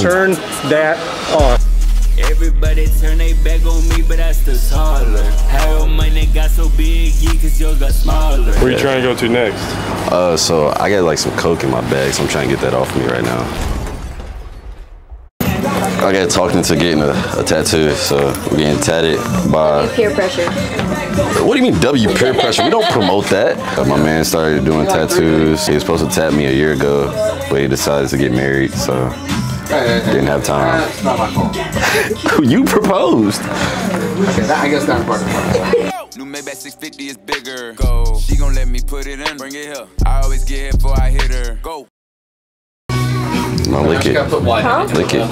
Turn that off. Everybody turn they back on me, but I still taller. How money got so big, yeah, cause yours got smaller. Where you trying to go to next? Uh, so I got like some coke in my bag, so I'm trying to get that off me right now. I got talked into getting a, a tattoo, so we're getting tatted by. Peer pressure. What do you mean W peer pressure? We don't promote that. My man started doing tattoos. He was supposed to tat me a year ago, but he decided to get married, so didn't have time. It's not my fault. you proposed. Yeah, that, I guess that's part of it. New Maybach 650 is bigger. Go. She gon' let me put it in. Bring it here. I always get here before I hit her. Go. No, lick You gotta it. put wine. Lick it.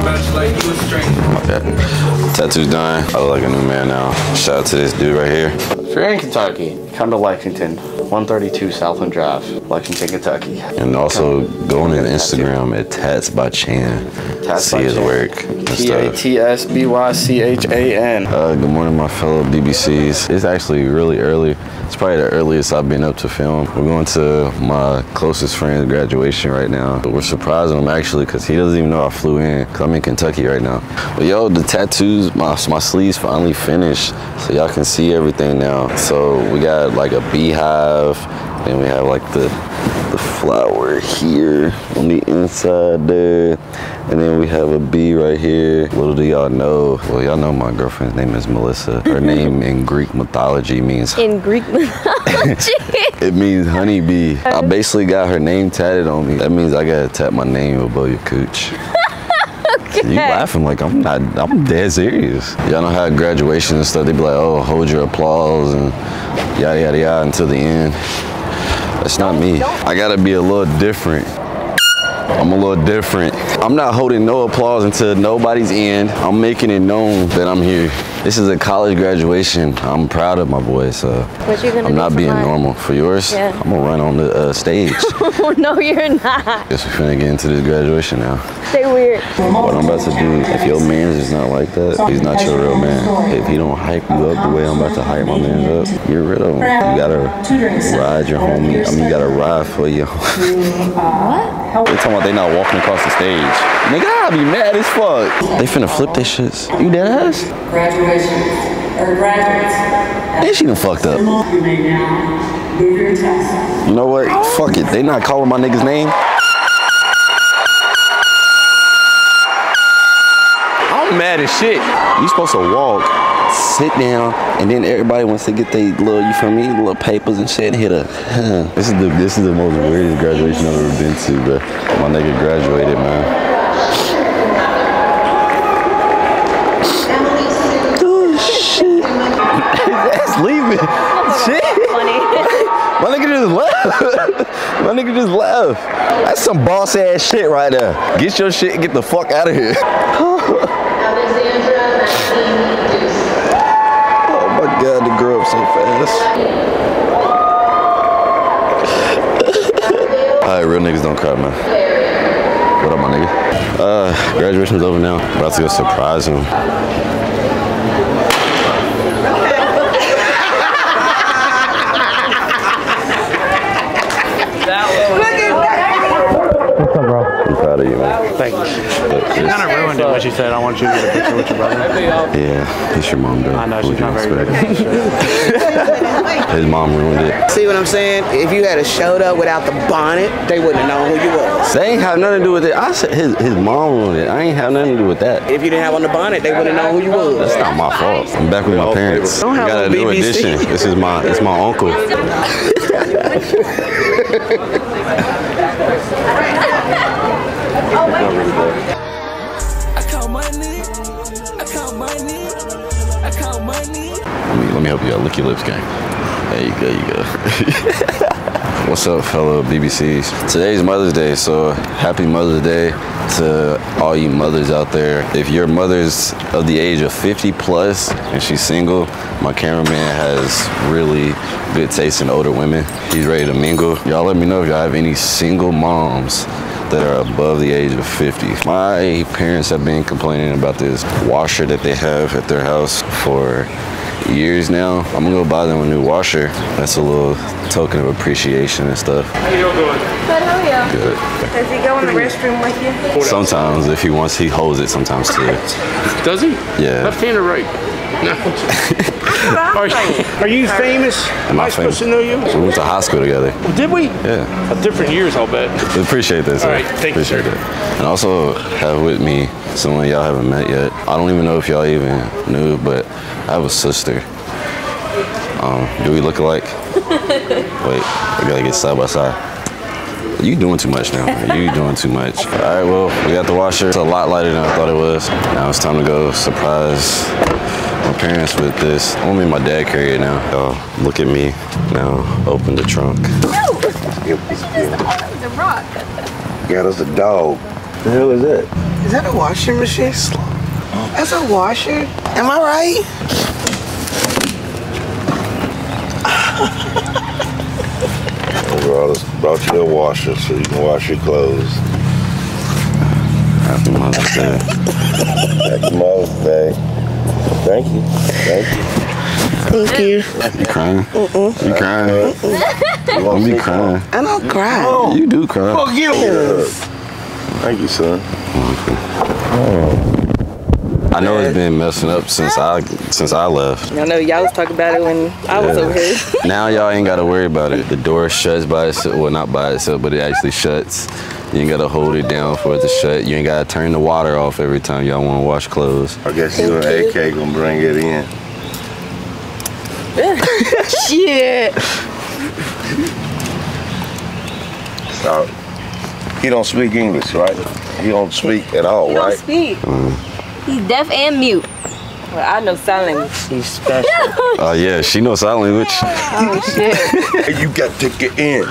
My bad. Tattoo's done. I look like a new man now. Shout out to this dude right here. If you're in Kentucky, come to Lexington, 132 Southland Drive, Lexington, Kentucky. And also go on Instagram at Tats by Chan. Tats See by his Chan. work T A. T S B Y C H A N. Uh, good morning, my fellow DBCs. It's actually really early. It's probably the earliest I've been up to film. We're going to my closest friend's graduation right now. But we're surprising him actually because he doesn't even know I flew in because I'm in Kentucky right now. But yo, the tattoos, my, my sleeves finally finished. So y'all can see everything now. So we got like a beehive and we have like the the flower here on the inside there. And then we have a bee right here. Little do y'all know, well, y'all know my girlfriend's name is Melissa. Her name in Greek mythology means In Greek mythology. it means honeybee. I basically got her name tatted on me. That means I gotta tap my name above your cooch. You laughing like I'm not, I'm dead serious. Y'all know how at graduation and stuff, they be like, oh, hold your applause and yada, yada, yada until the end. That's not me. I gotta be a little different. I'm a little different. I'm not holding no applause until nobody's in. I'm making it known that I'm here. This is a college graduation. I'm proud of my boy, so What you gonna I'm not being mine? normal. For yours, Yeah. I'm gonna run on the uh, stage. no, you're not. Guess we're finna get into this graduation now. Stay weird. What I'm about to do, if your man's is not like that, he's not your real man. If he don't hype you up the way I'm about to hype my man up, you're rid of him. You gotta ride your homie. I mean, you gotta ride for your What? They talking about they not walking across the stage. Nigga, I'll be mad as fuck. They finna flip their shits. You dead ass? Graduation, or graduates. Then she done fucked up. You may now move your test. You know what? Fuck it. They not calling my nigga's name. I'm mad as shit. You supposed to walk, sit down, and then everybody wants to get their little, you feel me, little papers and shit and hit a. This is the this is the most weirdest graduation I've ever been to, bro. My nigga graduated, man. My nigga just left. That's some boss ass shit right there. Get your shit and get the fuck out of here. Oh my god, the girl up so fast. Alright, real niggas don't cry, man. What up, my nigga? Uh, graduation's over now. About to go surprise him. I'm proud of you, man. Thank you. Look, Kind of ruined it when she said, I want you to get a picture with your brother. Yeah, it's your mom, though. I know, she's not very good His mom ruined it. See what I'm saying? If you had a showed up without the bonnet, they wouldn't have known who you was. They ain't have nothing to do with it. I said his, his mom ruined it. I ain't have nothing to do with that. If you didn't have on the bonnet, they wouldn't have known who you was. That's not my fault. I'm back with my parents. Don't have got a on new BBC. addition. This is my it's my uncle. help you out. Lick your lips, gang. There you go, you go. What's up, fellow BBCs? Today's Mother's Day, so happy Mother's Day to all you mothers out there. If your mother's of the age of 50 plus and she's single, my cameraman has really good taste in older women. He's ready to mingle. Y'all let me know if y'all have any single moms that are above the age of 50. My parents have been complaining about this washer that they have at their house for years now. I'm gonna go buy them a new washer. That's a little token of appreciation and stuff. But how are you? Good. Does he go in the restroom with you? Sometimes, if he wants, he holds it sometimes too. Does he? Yeah. Left hand or right? No. Are, are you famous? Am I I supposed to know you? We went to high school together. Did we? Yeah. Uh, different years, I'll bet. We appreciate this. All sir. right, thank you, appreciate sir. it. And also have with me someone y'all haven't met yet. I don't even know if y'all even knew, but I have a sister. Um, do we look alike? Wait, I gotta get side by side. You doing too much now. You doing too much. All right, well, we got the washer. It's a lot lighter than I thought it was. Now it's time to go surprise my parents with this. I'm gonna my dad carry it now. Y'all, look at me. Now, open the trunk. No! She just armed the rock. Got us a dog. The hell is that? Is that a washing machine? That's a washer? Am I right? I brought, us, brought you a washer so you can wash your clothes. Happy Mother's Day. Happy Mother's Day. Thank you. Thank you. Thank you. You crying? Mm-mm. You crying? Don't be crying. I don't cry. You do cry. Fuck you. Thank you, son. I know it's been messing up since I since I left. I know y'all was talking about it when I was over here. now y'all ain't gotta worry about it. The door shuts by itself. Well, not by itself, but it actually shuts. You ain't gotta hold it down for it to shut. You ain't gotta turn the water off every time y'all wanna wash clothes. I guess you and AK gonna bring it in. Shit. So, he don't speak English, right? He don't speak at all, He don't right? speak. Mm. He's deaf and mute. Well, I know sign language. He's special. Oh yeah, she knows sign language. oh shit. You got to get in.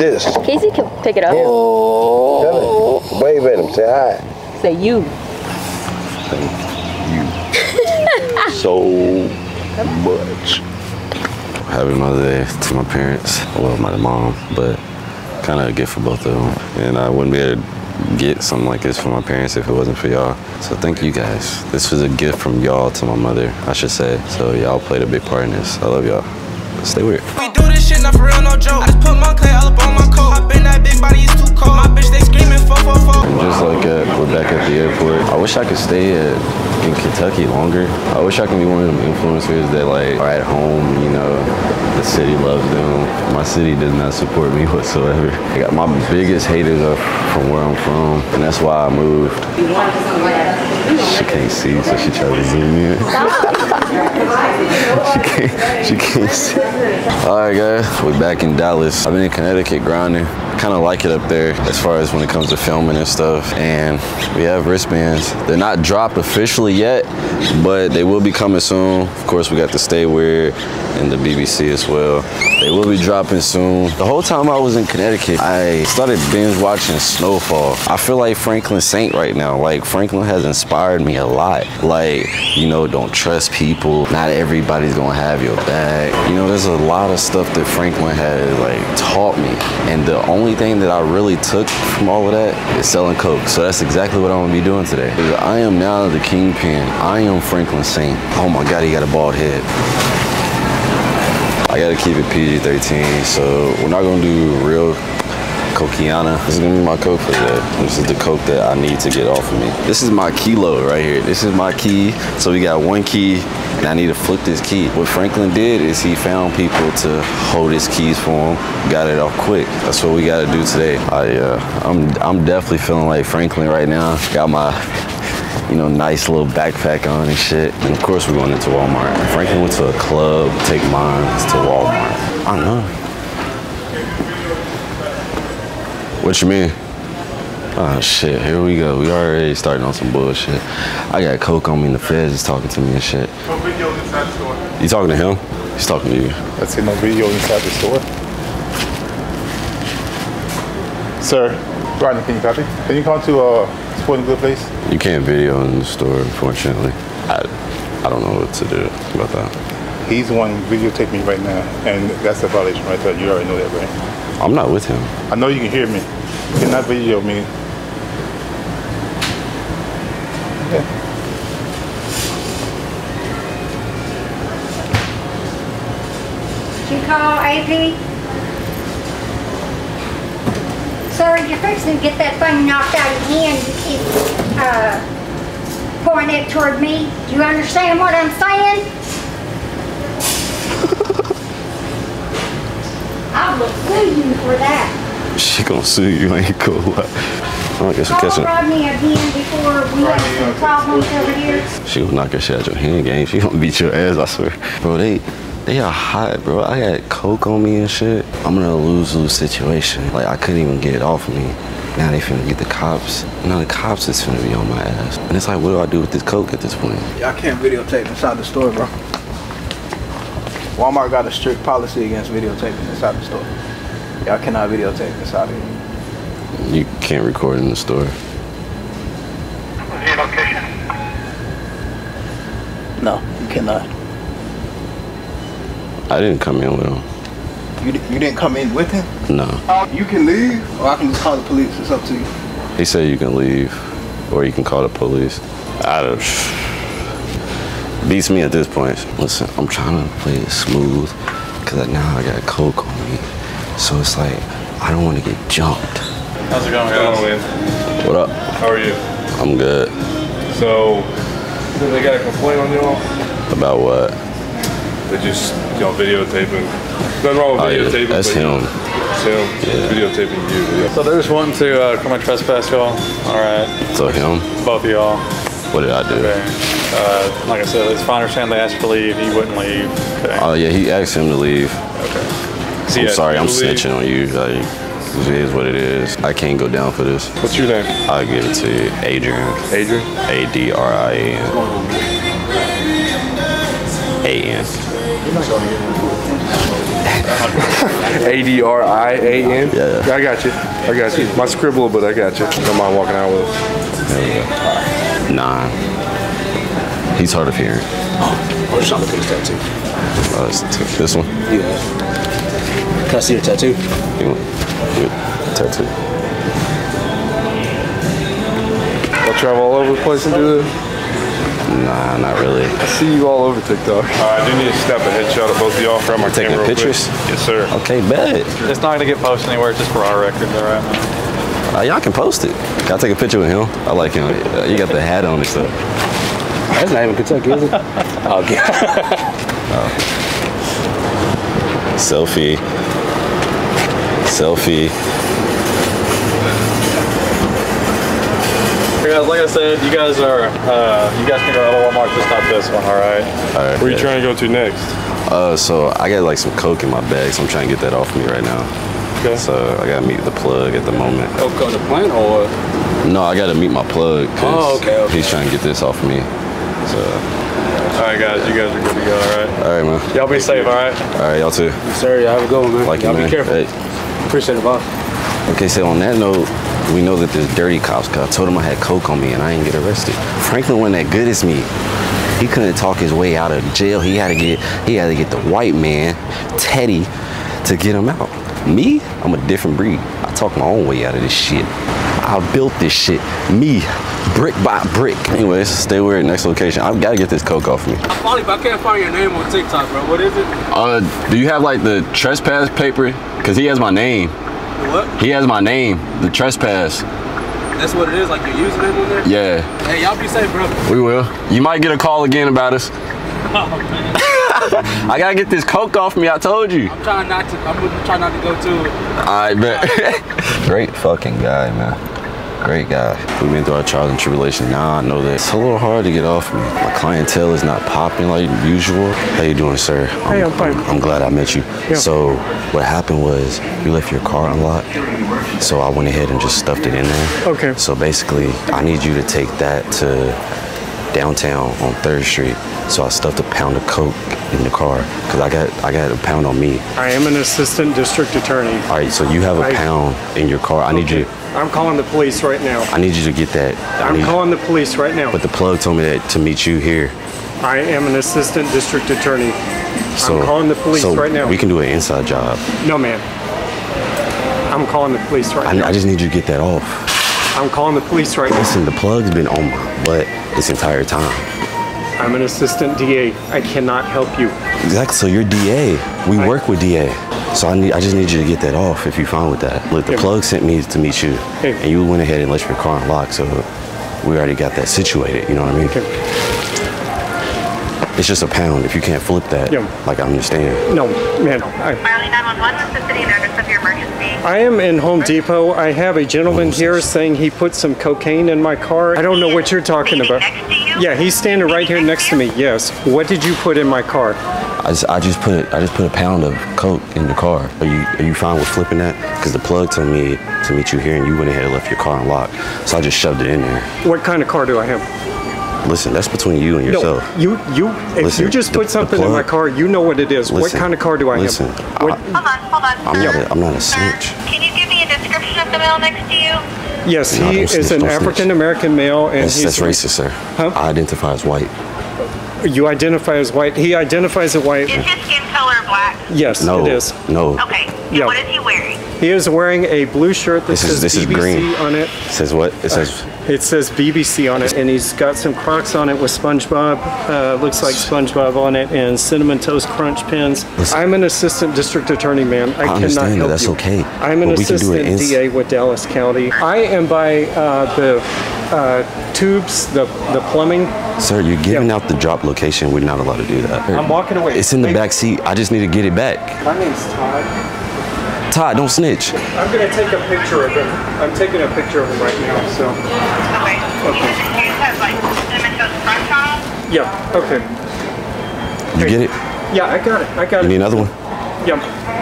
You, this. Casey can pick it up. Oh. Tell him. Wave at him. Say hi. Say you. You. So much. Happy Mother's Day to my parents. Well, my mom, but kind of a gift for both of them. And I wouldn't be able to get something like this for my parents if it wasn't for y'all. So thank you guys. This was a gift from y'all to my mother, I should say. So y'all played a big part in this. I love y'all. Stay weird. We do this shit not for real, no joke. I just put my clay all up on my just like at, we're back at the airport, I wish I could stay at, in Kentucky longer. I wish I could be one of them influencers that like are at home, you know, the city loves them. My city does not support me whatsoever. I got my biggest haters are from where I'm from, and that's why I moved. She can't see, so she tried to zoom in. she can't, she can't see. All right, guys, we're back in Dallas. I've been in Connecticut grinding. Kind of like it up there as far as when it comes to filming and stuff. And we have wristbands. They're not dropped officially yet, but they will be coming soon. Of course, we got the Stay Weird and the BBC as well. They will be dropping soon. The whole time I was in Connecticut, I started binge watching Snowfall. I feel like Franklin Saint right now. Like Franklin has inspired me a lot. Like, you know, don't trust people. Not everybody's gonna have your back. You know, there's a lot of stuff that Franklin has like taught me. And the only thing that I really took from all of that is selling coke. So that's exactly what I'm gonna be doing today. I am now the kingpin. I am Franklin Saint. Oh my God, he got a bald head. I gotta keep it PG-13, so we're not gonna do real Cokiana. This is gonna be my coke for today. This is the coke that I need to get off of me. This is my kilo right here. This is my key. So we got one key, and I need to flip this key. What Franklin did is he found people to hold his keys for him, got it off quick. That's what we gotta do today. I, uh, I'm, I'm definitely feeling like Franklin right now. Got my you know, nice little backpack on and shit. And of course, we're going into Walmart. Franklin went to a club, take mine to Walmart. I don't know. What you mean? Oh shit, here we go. We already starting on some bullshit. I got coke on me and the feds is talking to me and shit. No video inside the store. You talking to him? He's talking to you. I see no video inside the store. Sir, Rodney, can you copy? Can you come to uh, Sporting Good Place? You can't video in the store, unfortunately. I, I don't know what to do about that. He's the one videotape me right now, and that's a violation right there. You already know that, right? I'm not with him. I know you can hear me. You cannot video me. Did you call AP? Sorry, you're fixing to get that thing knocked out of your hand. You keep uh, pointing it toward me. Do you understand what I'm saying? I will sue you for that. She gonna sue you, ain't cool. I guess I'm Call catching. Rodney again before we have some uh, problems over here. She gonna knock your shit out your hand game. She gonna beat your ass, I swear. Bro, they they are hot, bro. I got coke on me and shit. I'm in a lose-lose situation. Like I couldn't even get it off of me. Now they finna get the cops. Now the cops is finna be on my ass. And it's like, what do I do with this coke at this point? Y'all can't videotape inside the store, bro. Walmart got a strict policy against videotaping inside the store. Y'all cannot videotape inside of here. You can't record in the store. No, you cannot. I didn't come in with him. You, you didn't come in with him? No. You can leave, or I can just call the police. It's up to you. He said you can leave, or you can call the police. I don't. Beats me at this point. Listen, I'm trying to play it smooth, cause now I got coke on me. So it's like I don't want to get jumped. How's it going, guys? What up? How are you? I'm good. So, did they got a complaint on you all? About what? They just, you know, videotaping. Nothing wrong with Oh, yeah, videotaping. that's but, you him. It's him. Videotaping you. Yeah. So they're just wanting to uh, come and trespass y'all. All right. So him? Both of y'all. What did I do? Okay. Uh, like I said, it's fine. I understand they asked for leave. He wouldn't leave. Okay. Oh yeah, he asked him to leave. He I'm asked sorry, I'm snitching on you. Like, it is what it is. I can't go down for this. What's your name? I'll give it to you, Adrian. Adrian? A D R I A N. A N. A D R I A N. Yeah. I got you. I got you. My scribble, but I got you. Don't mind walking out with him. There we go. Nine. He's hard of hearing. Oh, I'm trying to look at his tattoo. Oh, this one? Yeah. Can I see your tattoo? You want- you- Tattoo. I'll travel all over the place and do this. Nah, not really. I see you all over TikTok. I do need to snap a headshot of both of y'all. Grab our Taking camera real quick. pictures? Yes, sir. Okay, bet. It's not gonna get posted anywhere. Just for our record, all right? Uh, y'all can post it. Can I take a picture with him? I like him. Uh, You got the hat on and stuff. That's not even Kentucky, is it? okay. Selfie. Selfie. Hey guys, like I said, you guys are, uh, you guys can go to other Walmart, just not this one, all right? All right. Where are you trying to go to next? Uh, so I got like some coke in my bag, so I'm trying to get that off me right now. Okay. So I gotta meet the plug at the moment. Coke on the plant or? No, I gotta meet my plug. 'cause Oh, okay, okay. He's trying to get this off me. So, All right, guys, you guys are good to go, all right? all right, man. Y'all be safe, all right? All right, y'all too. Sir, y'all have a good one, man. Like y'all you, man. be careful. Hey. Appreciate it, boss. Okay, so on that note, we know that there's dirty cops. Cause I told him I had coke on me and I didn't get arrested. Franklin wasn't that good as me. He couldn't talk his way out of jail. He had to get he had to get the white man, Teddy, to get him out. Me, I'm a different breed. I talk my own way out of this shit. I built this shit. Me, brick by brick. Anyways, stay weird. Next location. I've got to get this coke off me. Molly, but I can't find your name on TikTok, bro. What is it? Uh, do you have like the trespass paper? Cause he has my name. What? He has my name. The trespass. That's what it is, like your username on there? Yeah. Hey, y'all be safe, bro. We will. You might get a call again about us. I gotta get this coke off me. I told you. I'm trying not to. I'm gonna try not to go too. I bet. Great fucking guy, man. Great guy. We've been through our trials and tribulations. Now I know that it's a little hard to get off me. My clientele is not popping like usual. How you doing, sir? Hey, I'm fine. I'm glad I met you. Yeah. So what happened was you left your car unlocked. So I went ahead and just stuffed it in there. Okay. So basically, I need you to take that to downtown on Third Street. So I stuffed a pound of coke in the car because I got I got a pound on me. I am an assistant district attorney. All right, so you have a I- pound in your car. I need you. I'm calling the police right now. I need you to get that. I I'm need- calling the police right now. But the plug told me that to meet you here. I am an assistant district attorney. So I'm calling the police so right now. We can do an inside job. No, man. I'm calling the police right I, now. I just need you to get that off. I'm calling the police right now. Listen, the plug's been on my butt this entire time. I'm an assistant DA. I cannot help you. Exactly. So you're DA. We I- work with DA. So I need, I just need you to get that off if you're fine with that. Look, the Yeah. plug sent me to meet you, Hey. and you went ahead and left your car unlocked, so we already got that situated. You know what I mean? It's just a pound. If you can't flip that, Yeah. like I understand. No, man. I, Riley 911, what's the city and address of your emergency? I am in Home Depot. I have a gentleman here saying he put some cocaine in my car. I don't know what you're talking about. Yeah, he's standing right here next to me. Yes. What did you put in my car? I just, I just put, I just put a pound of coke in the car. Are you, are you fine with flipping that? Because the plug told me to meet you here, and you went ahead and left your car unlocked. So I just shoved it in there. What kind of car do I have? Listen, that's between you and yourself. No, you you if Listen, you just the- put the something in my car, you know what it is. what kind of car do I listen, have? What, Hold on, hold on. I'm not, a, I'm not a snitch. Can you give me a description of the male next to you? yes, No, he don't is snitch, an. African American male, and That's, he's that's racist, sir. Huh? I identify as white. You identify as white. He identifies as white. Is his skin color black? Yes, No, it is. no. Okay. Yeah. what is he wearing? He is wearing a blue shirt that This is- says this is green. on it. Says what? It says It says BBC on it, and he's got some Crocs on it with SpongeBob. Uh, looks like SpongeBob on it, and cinnamon toast crunch pins. I'm an assistant district attorney, man. I, I cannot help That's you. okay. I'm an But we can do assistant DA with Dallas County. I am by uh, the uh, tubes, the the plumbing. Sir, you're giving out the drop location. We're not allowed to do that. I'm walking away. It's in the Wait. back seat. I just need to get it back. My name's Todd. Todd, don't snitch. I'm gonna take a picture of him. I'm taking a picture of him right now. So. Okay. Okay. You just have like cinnamon crunch on? Yeah. Okay. You get it? Yeah, I got it. I got You it. need another one? Yeah.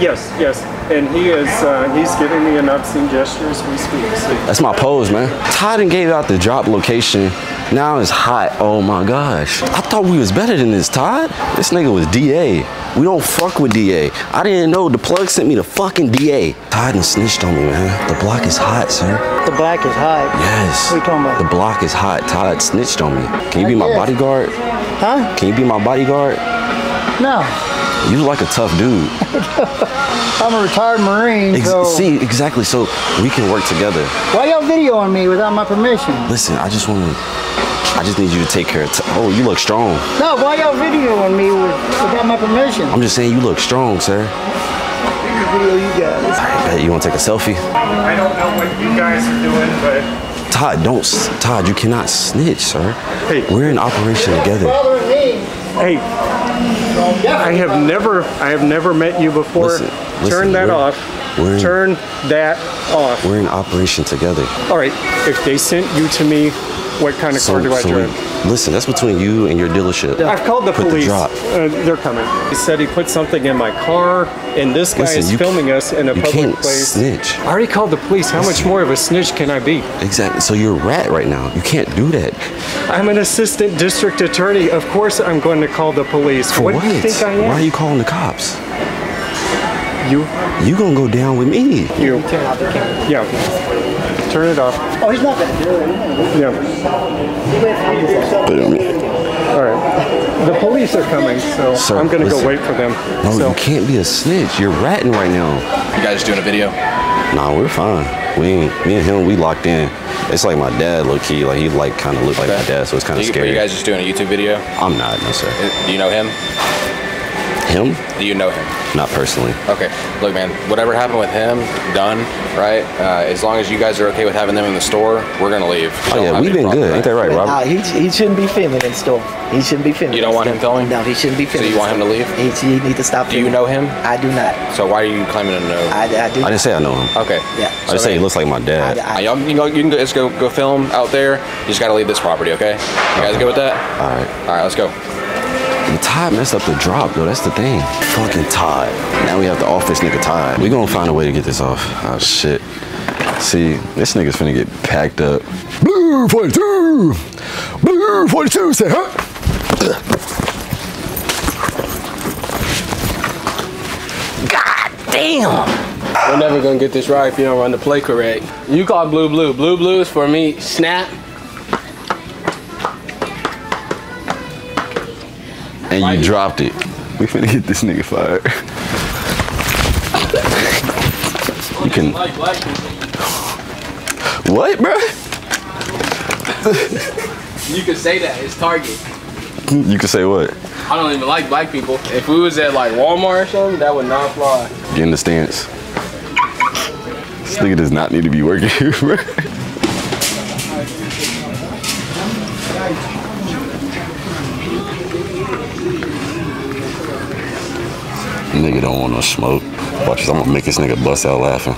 Yes. Yes. And he is. Uh, he's giving me an obscene gesture as we speak. So. That's my pose, man. Todd and gave out the drop location. Now it's hot. Oh my gosh. I thought we was better than this, Todd. This nigga was DA. We don't fuck with DA. I didn't know the plug sent me to fucking DA. Todd and snitched on me, man. The block is hot, sir. The block is hot. Yes. What are you talking about? The block is hot. Todd snitched on me. Can you be my guess. bodyguard? Huh? Can you be my bodyguard? No. You look like a tough dude. I'm a retired Marine, Ex- so See, exactly. So we can work together. why y'all videoing me without my permission? Listen, I just want to. I just need you to take care of. T- oh, you look strong. No, why y'all videoing me with, without my permission? I'm just saying you look strong, sir. Video you guys. I bet you want to take a selfie? I don't know what you guys are doing, but Todd, don't. Todd, you cannot snitch, sir. Hey. We're in operation together. Bothering me. hey, I have never, I have never met you before. Listen, Turn listen, that off. in- Turn that off. We're in operation together. All right. If they sent you to me, what kind of car do I so drive? listen, that's between you and your dealership. I've called the Put police. drop. uh, they're coming. He said he put something in my car, and this guy Listen, is you filming us in a you public can't place. snitch. I already called the police. How much more of a snitch can I be? Exactly. So you're a rat right now. You can't do that. I'm an assistant district attorney. Of course, I'm going to call the police. For what, what? do you think I am? Why are you calling the cops? You. You gonna go down with me? You. Yeah. Turn it off. Oh, he's not gonna do it. Yeah. Put it on me. All right. The police are coming, so Sir, I'm gonna go wait for them. No, so, you can't be a snitch. You're ratting right now. You guys doing a video? Nah, we're fine. We ain't, me and him, we locked in. It's like my dad, low key. Like he like kind of looked like my dad, so it's kind of You, scary. you guys just doing a YouTube video? I'm not, no sir. Do you know him? Him? Do you know him? Not personally. Okay, look, man. Whatever happened with him, done, right? Uh, as long as you guys are okay with having them in the store, we're gonna leave. Oh yeah, we've been good. Ain't that right, Nah, Robert? he, he shouldn't be filming in store. He shouldn't be filming. You don't want store. him filming? No, he shouldn't be filming. So filming. you want him to leave? He, he need to stop. Do you know him? I do not. So why are you claiming to know? I, I do. I didn't say I know him. Okay. Yeah. I just say he looks like my dad. Uh, y'all can. You can go, just go go film out there. You just gotta leave this property, okay? You guys good with that? All right. All right, let's go. The Todd messed up the drop, though. That's the thing. Fucking Todd. Now we have the office nigga Todd. We gonna find a way to get this off. Oh shit. See, this nigga's finna get packed up. Blue 42! Blue 42, say huh? God damn! We're never gonna get this right if you don't run the play correct. You call blue blue. Blue blue is for me. Snap. And you dropped it. We finna get this nigga fired. you can. Like black. What, bro? You can say that. It's Target. You can say what? I don't even like black people. If we was at like Walmart or something, that would not fly. Get in the stance. This nigga does not need to be working here, bro. Nigga don't want no smoke. Watch this, I'm gonna make this nigga bust out laughing.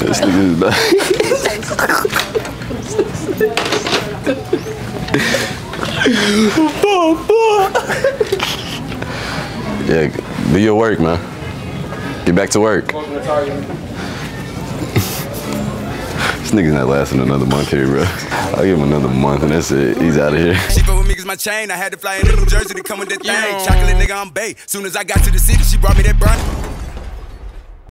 this nigga is not. yeah, do your work, man. Get back to work. This nigga's not lasting another month here, bro. I'll give him another month and that's it. He's out of here. She fuck with me cause my chain. I had to fly into New Jersey to come with that thing. Chocolate nigga, I'm Bay. Soon as I got to the city, she brought me that brownie.